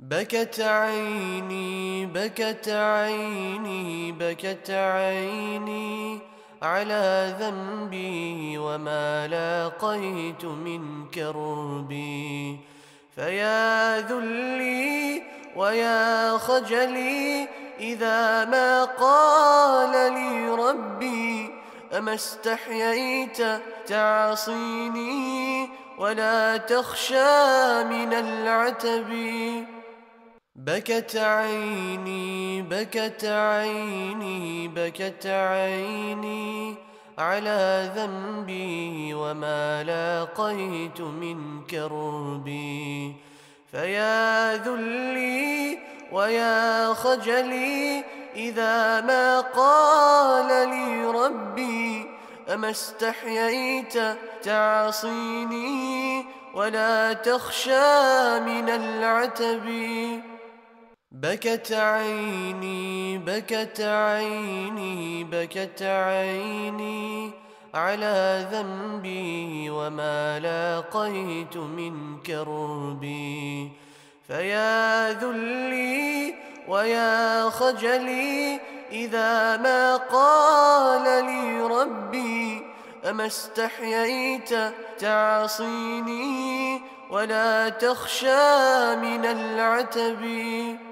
بكت عيني بكت عيني بكت عيني على ذنبي وما لاقيت من كربي فيا ذلي ويا خجلي إذا ما قال لي ربي أما استحييت تعصيني ولا تخشى من العتب. بكت عيني بكت عيني بكت عيني على ذنبي وما لاقيت من كربي فيا ذلي ويا خجلي إذا ما قال لي ربي أما استحييت تعصيني ولا تخشى من العتب. بكت عيني بكت عيني بكت عيني على ذنبي وما لاقيت من كربي فيا ذلي ويا خجلي إذا ما قال لي ربي أما استحييت تعصيني ولا تخشى من العتب.